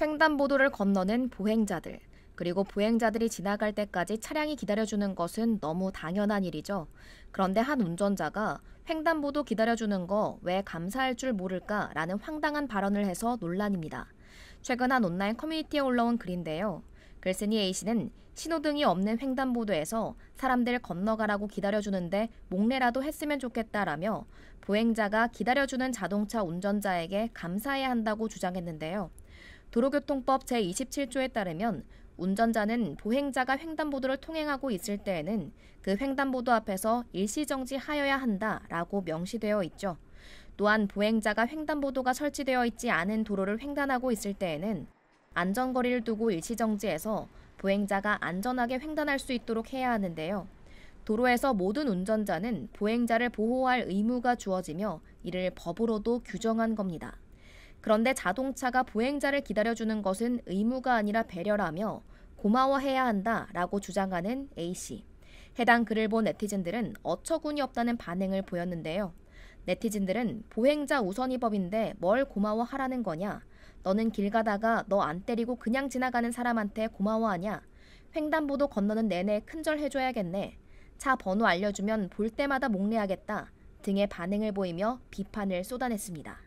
횡단보도를 건너는 보행자들, 그리고 보행자들이 지나갈 때까지 차량이 기다려주는 것은 너무 당연한 일이죠. 그런데 한 운전자가 횡단보도 기다려주는 거 왜 감사할 줄 모를까라는 황당한 발언을 해서 논란입니다. 최근 한 온라인 커뮤니티에 올라온 글인데요. 글쓴이 A씨는 신호등이 없는 횡단보도에서 사람들 건너가라고 기다려주는데 목례라도 했으면 좋겠다라며 보행자가 기다려주는 자동차 운전자에게 감사해야 한다고 주장했는데요. 도로교통법 제27조에 따르면 운전자는 보행자가 횡단보도를 통행하고 있을 때에는 그 횡단보도 앞에서 일시정지 하여야 한다라고 명시되어 있죠. 또한 보행자가 횡단보도가 설치되어 있지 않은 도로를 횡단하고 있을 때에는 안전거리를 두고 일시정지해서 보행자가 안전하게 횡단할 수 있도록 해야 하는데요. 도로에서 모든 운전자는 보행자를 보호할 의무가 주어지며 이를 법으로도 규정한 겁니다. 그런데 자동차가 보행자를 기다려주는 것은 의무가 아니라 배려라며 고마워해야 한다 라고 주장하는 A씨. 해당 글을 본 네티즌들은 어처구니 없다는 반응을 보였는데요. 네티즌들은 보행자 우선이 법인데 뭘 고마워하라는 거냐? 너는 길 가다가 너 안 때리고 그냥 지나가는 사람한테 고마워하냐? 횡단보도 건너는 내내 큰절 해줘야겠네. 차 번호 알려주면 볼 때마다 목례하겠다. 등의 반응을 보이며 비판을 쏟아냈습니다.